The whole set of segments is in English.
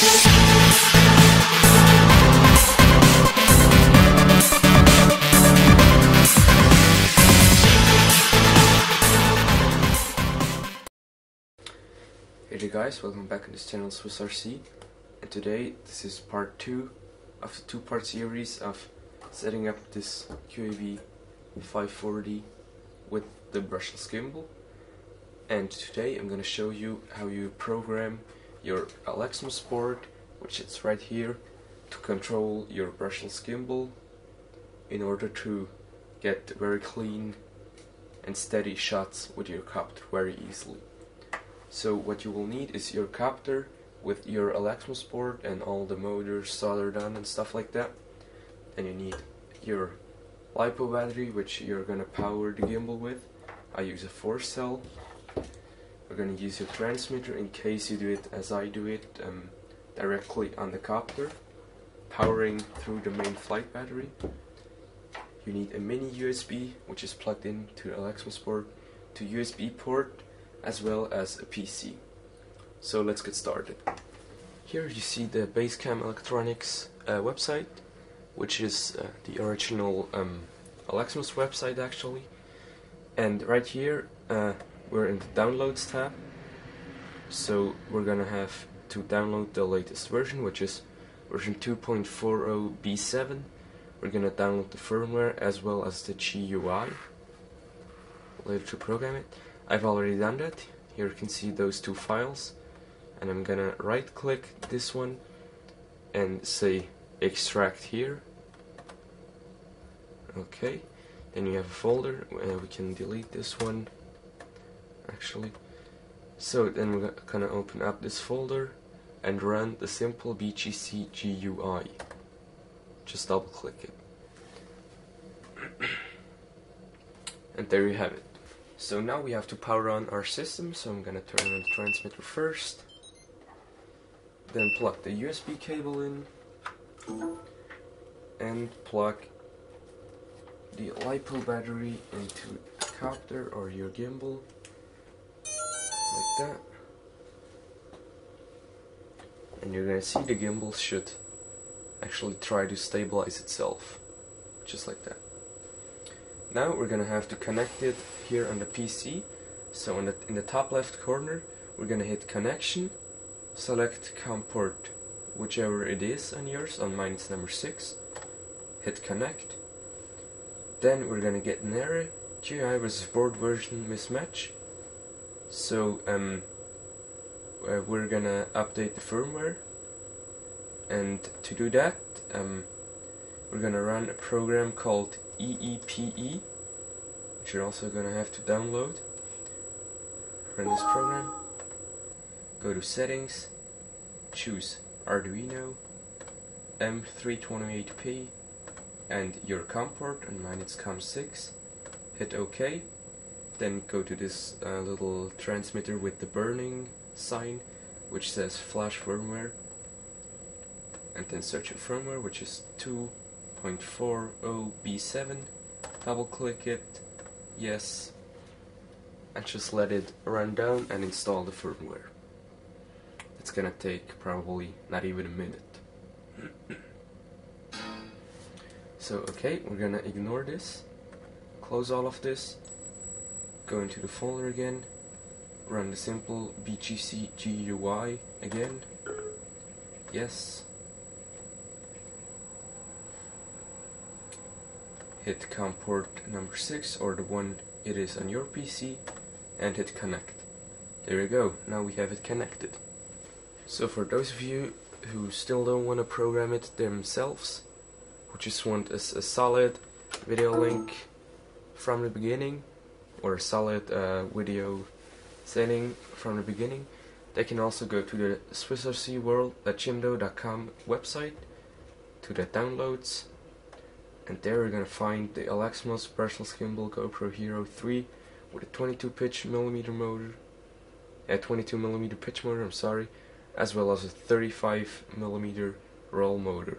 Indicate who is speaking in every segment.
Speaker 1: Hey guys, welcome back on this channel Swiss RC and today this is part 2 of the two part series of setting up this QAV 540 with the brushless gimbal. And today I'm gonna show you how you program your Alexmos board which is right here to control your brushless gimbal in order to get very clean and steady shots with your copter very easily. So what you will need is your copter with your Alexmos board and all the motors soldered on and stuff like that. Then you need your LiPo battery which you're gonna power the gimbal with. I use a 4 cell. We're gonna use your transmitter in case you do it as I do it um, directly on the copter powering through the main flight battery. You need a mini USB which is plugged into the Alexmos board to USB port as well as a PC. So let's get started. Here you see the Basecam Electronics uh, website, which is uh, the original um, Alexmos website actually. And right here uh, we're in the Downloads tab. So we're gonna have to download the latest version, which is version 2.40 B7. We're gonna download the firmware as well as the GUI later to program it. I've already done that. Here you can see those two files and I'm gonna right click this one and say extract here. Okay, then you have a folder and uh, we can delete this one actually. So then we're gonna open up this folder and run the simple BGC GUI. Just double click it. and there you have it. So now we have to power on our system, so I'm gonna turn on the transmitter first. Then plug the USB cable in. And plug the LiPo battery into the copter or your gimbal. Like that. And you're gonna see the gimbal should actually try to stabilize itself. Just like that. Now we're gonna have to connect it here on the PC. So in the, in the top left corner, we're gonna hit connection, select COM port, whichever it is on yours, on mine it's number 6, hit connect. Then we're gonna get an error, GUI versus board version mismatch. So um, uh, we're gonna update the firmware. And to do that, um, we're gonna run a program called EEPE which you're also gonna have to download. Run this program. Go to settings. Choose Arduino M328P and your COM port and mine it's COM6 hit OK then go to this uh, little transmitter with the burning sign which says flash firmware and then search your firmware which is 2 0.40b7 double click it yes and just let it run down and install the firmware. It's gonna take probably not even a minute. So okay we're gonna ignore this close all of this go into the folder again run the simple BGC GUI again yes hit COM port number 6 or the one it is on your PC and hit connect. There you go, now we have it connected. So for those of you who still don't want to program it themselves, who just want a, a solid video link from the beginning, or solid uh, video setting from the beginning, they can also go to the swissrcworld.jimdo.com website, to the downloads, and there you're gonna find the Alexmos brushless gimbal GoPro Hero 3 with a 22 pitch millimeter motor, a 22 millimeter pitch motor. I'm sorry, as well as a 35 millimeter roll motor.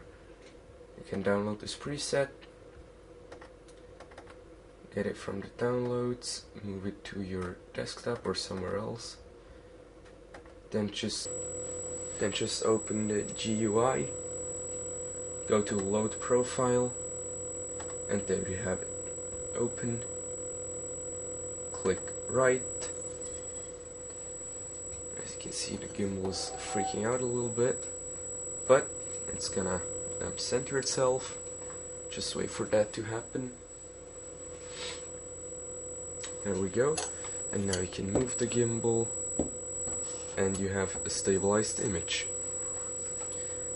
Speaker 1: You can download this preset, get it from the downloads, move it to your desktop or somewhere else. Then just then just open the GUI, go to load profile, and there you have it. Open, click right. As you can see, the gimbal is freaking out a little bit, but it's gonna um, center itself. Just wait for that to happen. There we go. And now you can move the gimbal and you have a stabilized image.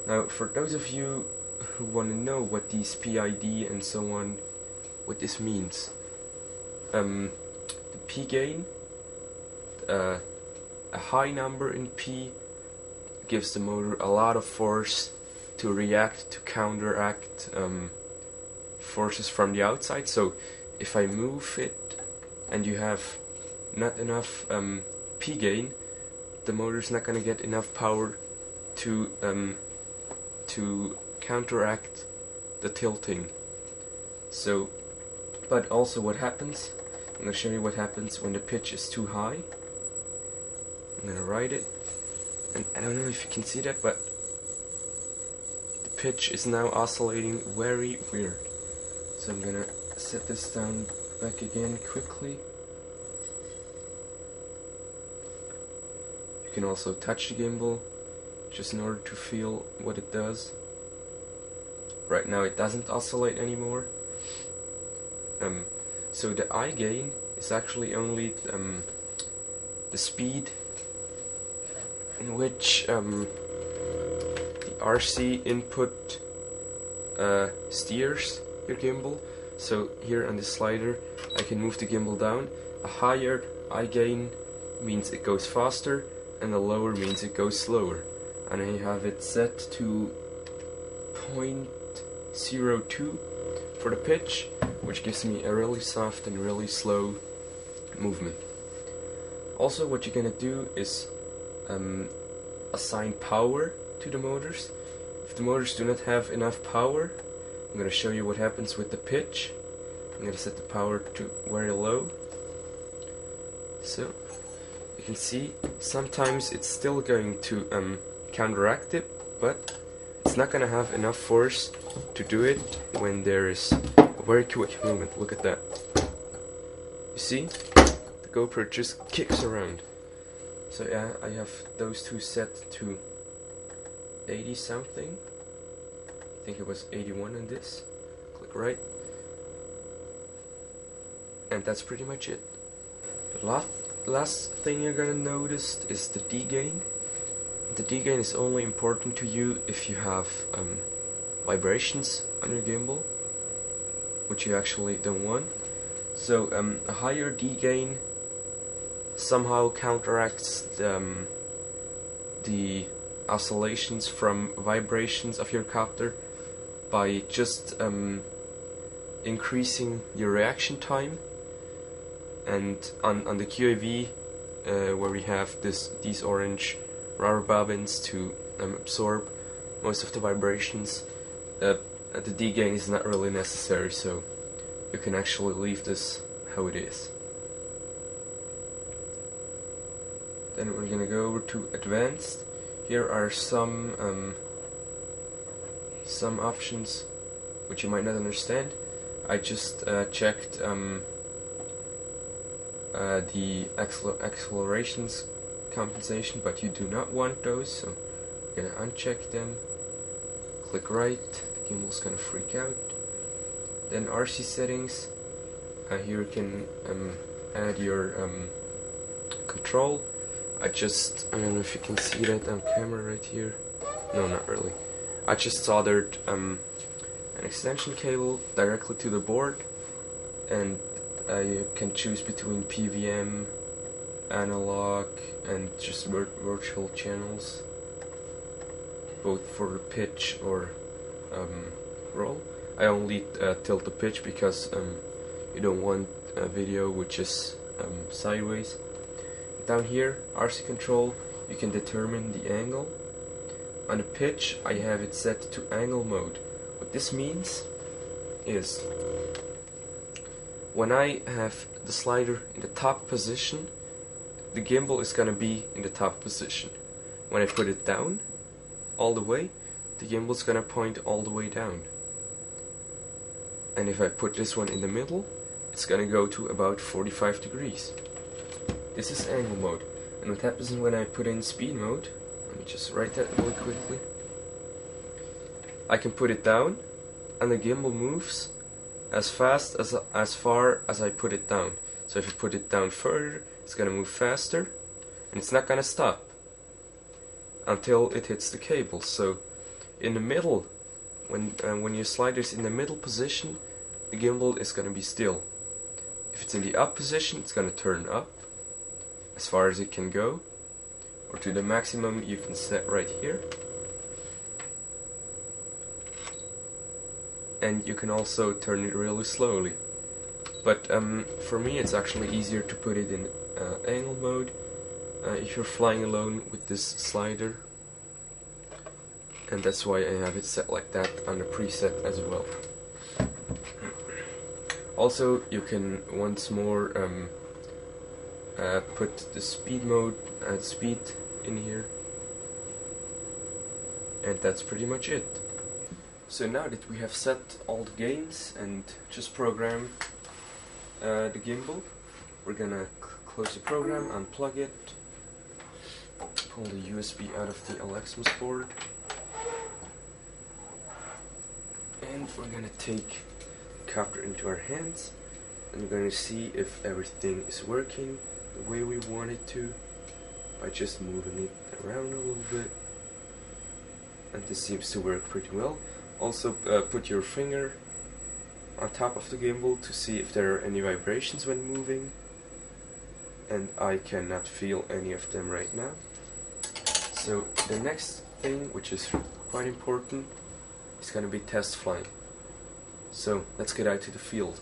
Speaker 1: Now, for those of you who want to know what these PID and so on, what this means, um, the P gain, uh, a high number in P gives the motor a lot of force to react, to counteract um, forces from the outside. So, if I move it and you have not enough um, P gain, the motor is not going to get enough power to um, to counteract the tilting. So, but also what happens? I'm going to show you what happens when the pitch is too high. I'm going to write it, and I don't know if you can see that, but the pitch is now oscillating very weird. So I'm going to set this down back again quickly. You can also touch the gimbal just in order to feel what it does. Right now it doesn't oscillate anymore. Um, so the I gain is actually only um, the speed in which um, the RC input uh, steers your gimbal. So here on the slider I can move the gimbal down. A higher I gain means it goes faster and a lower means it goes slower. And I have it set to 0.02 for the pitch, which gives me a really soft and really slow movement. Also, what you're gonna do is um, assign power to the motors. If the motors do not have enough power, I'm gonna show you what happens with the pitch. I'm gonna set the power to very low. So, you can see sometimes it's still going to um, counteract it, but it's not gonna have enough force to do it when there is a very quick movement. Look at that. You see? The GoPro just kicks around. So yeah, I have those two set to 80 something. Think it was 81 on this. Click right. And that's pretty much it. The last, last thing you're gonna notice is the D-gain. The D-gain is only important to you if you have um, vibrations on your gimbal, which you actually don't want. So um, a higher D-gain somehow counteracts the, um, the oscillations from vibrations of your copter by just um, increasing your reaction time. And on, on the QAV, uh, where we have this these orange rubber bobbins to um, absorb most of the vibrations, uh, the D gain is not really necessary, so you can actually leave this how it is. Then we're gonna go over to advanced. Here are some um, some options which you might not understand. I just uh, checked um, uh, the accel accelerations compensation, but you do not want those, so I'm gonna uncheck them. Click right, the gimbal's gonna freak out. Then RC settings. Uh, here you can um, add your um, control. I just, I don't know if you can see that on camera right here. No, not really. I just soldered um, an extension cable directly to the board and uh, you can choose between PVM, analog and just vir virtual channels both for the pitch or um, roll. I only uh, tilt the pitch because um, you don't want a video which is um, sideways. Down here, RC control, you can determine the angle. On the pitch, I have it set to angle mode. What this means is when I have the slider in the top position, the gimbal is gonna be in the top position. When I put it down, all the way, the gimbal is gonna point all the way down. And if I put this one in the middle, it's gonna go to about 45 degrees. This is angle mode. And what happens when I put in speed mode, let me just write that really quickly. I can put it down, and the gimbal moves as fast as as far as I put it down. So if you put it down further, it's gonna move faster, and it's not gonna stop until it hits the cable. So in the middle, when uh, when your slider is in the middle position, the gimbal is gonna be still. If it's in the up position, it's gonna turn up as far as it can go, or to the maximum you can set right here. And you can also turn it really slowly. But um, for me, it's actually easier to put it in uh, angle mode uh, if you're flying alone with this slider. And that's why I have it set like that on the preset as well. Also, you can once more um, uh, put the speed mode and speed in here. And that's pretty much it. So now that we have set all the gains and just program uh, the gimbal we're gonna close the program unplug it pull the USB out of the Alexmos board. And we're gonna take the copter into our hands and we're gonna see if everything is working the way we want it to by just moving it around a little bit. And this seems to work pretty well. Also uh, put your finger on top of the gimbal to see if there are any vibrations when moving. And I cannot feel any of them right now. So the next thing which is quite important is going to be test flying. So let's get out to the field